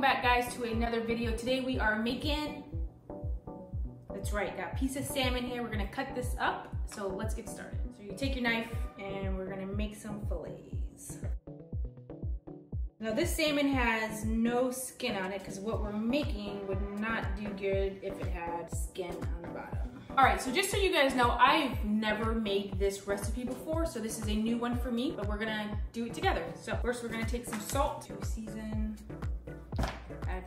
welcome back guys to another video. Today we are making, that's right, got a piece of salmon here. We're gonna cut this up, so let's get started. So you take your knife and we're gonna make some fillets. Now this salmon has no skin on it because what we're making would not do good if it had skin on the bottom. All right, so just so you guys know, I've never made this recipe before, so this is a new one for me, but we're gonna do it together. So first we're gonna take some salt to season,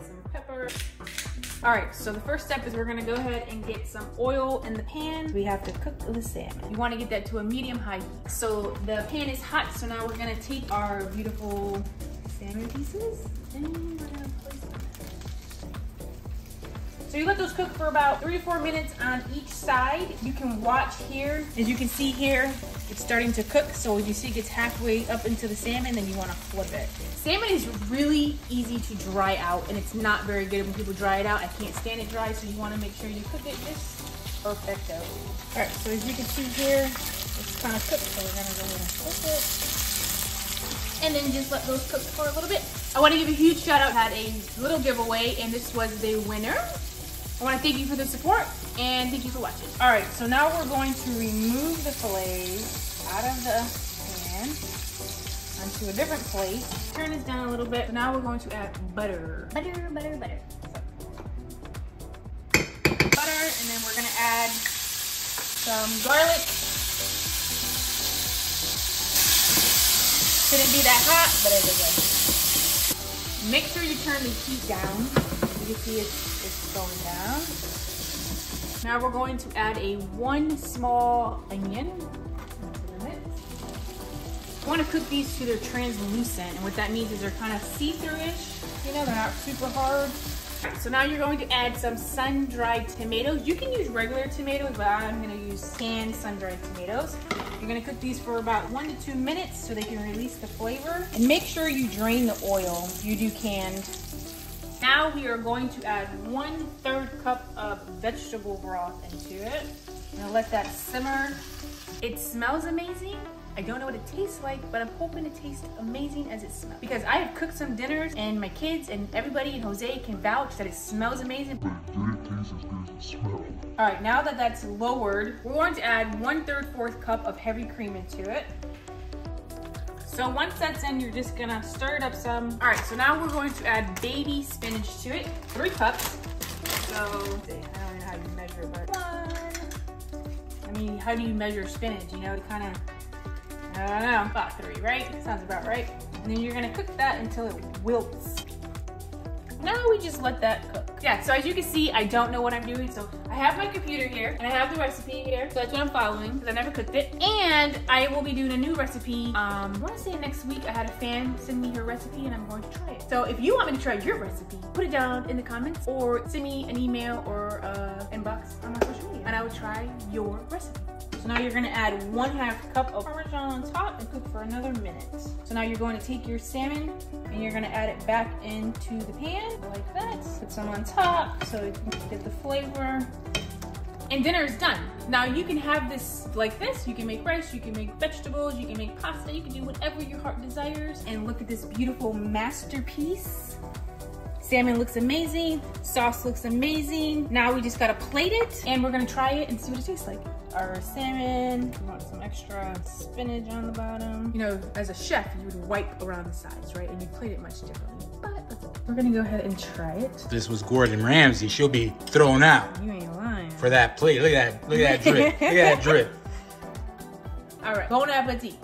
some pepper. All right, so the first step is we're gonna go ahead and get some oil in the pan. We have to cook the salmon. You wanna get that to a medium high heat. So the pan is hot, so now we're gonna take our beautiful salmon pieces and we're gonna place them so you let those cook for about three to four minutes on each side. You can watch here. As you can see here, it's starting to cook. So as you see it gets halfway up into the salmon, then you wanna flip it. Salmon is really easy to dry out and it's not very good when people dry it out. I can't stand it dry, so you wanna make sure you cook it just perfecto. All right, so as you can see here, it's kind of cooked, so we're gonna go ahead and flip it and then just let those cook for a little bit. I want to give a huge shout out. Had a little giveaway and this was the winner. I want to thank you for the support and thank you for watching. All right, so now we're going to remove the fillets out of the pan onto a different plate. Turn this down a little bit. Now we're going to add butter. Butter, butter, butter. Butter, and then we're gonna add some garlic. Shouldn't be that hot, but it is. Make sure you turn the heat down. You can see it's it's going down. Now we're going to add a one small onion. I want to cook these to they're translucent, and what that means is they're kind of see-through-ish. You know, they're not super hard. So now you're going to add some sun-dried tomatoes. You can use regular tomatoes, but I'm gonna use canned sun-dried tomatoes. You're gonna cook these for about one to two minutes so they can release the flavor. And make sure you drain the oil. You do canned now we are going to add one third cup of vegetable broth into it. Gonna let that simmer. It smells amazing. I don't know what it tastes like, but I'm hoping it tastes amazing as it smells. Because I have cooked some dinners and my kids and everybody and Jose can vouch that it smells amazing. But did it taste as good as it smells? All right, now that that's lowered, we're going to add one third fourth cup of heavy cream into it. So once that's in, you're just gonna stir it up some. All right, so now we're going to add baby spinach to it. Three cups. So, I don't know how you measure, but one. I mean, how do you measure spinach? You know, it kind of, I don't know, about three, right? Sounds about right. And then you're gonna cook that until it wilts. Now we just let that cook. Yeah, so as you can see, I don't know what I'm doing. So I have my computer here and I have the recipe here. So that's what I'm following because I never cooked it. And I will be doing a new recipe. Um, I wanna say next week I had a fan send me her recipe and I'm going to try it. So if you want me to try your recipe, put it down in the comments or send me an email or uh, inbox on my social media and I will try your recipe. So now you're gonna add one half cup of Parmesan on top and cook for another minute. So now you're going to take your salmon and you're gonna add it back into the pan like that. Put some on top so you can get the flavor. And dinner is done. Now you can have this like this. You can make rice, you can make vegetables, you can make pasta, you can do whatever your heart desires. And look at this beautiful masterpiece. Salmon looks amazing, sauce looks amazing. Now we just gotta plate it and we're gonna try it and see what it tastes like our salmon. We want some extra spinach on the bottom. You know, as a chef, you would wipe around the sides, right? And you plate it much differently. But we're gonna go ahead and try it. This was Gordon Ramsay. She'll be thrown out. You ain't lying. For that plate. Look at that. Look at that drip. Look at that drip. All right, bon appetit.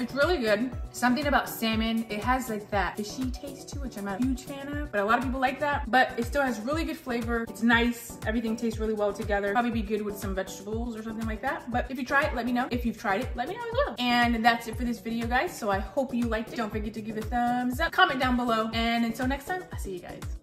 It's really good. Something about salmon, it has like that fishy taste to which I'm not a huge fan of, but a lot of people like that. But it still has really good flavor. It's nice. Everything tastes really well together. Probably be good with some vegetables or something like that. But if you try it, let me know. If you've tried it, let me know as well. And that's it for this video, guys. So I hope you liked it. Don't forget to give it a thumbs up, comment down below. And until next time, I'll see you guys.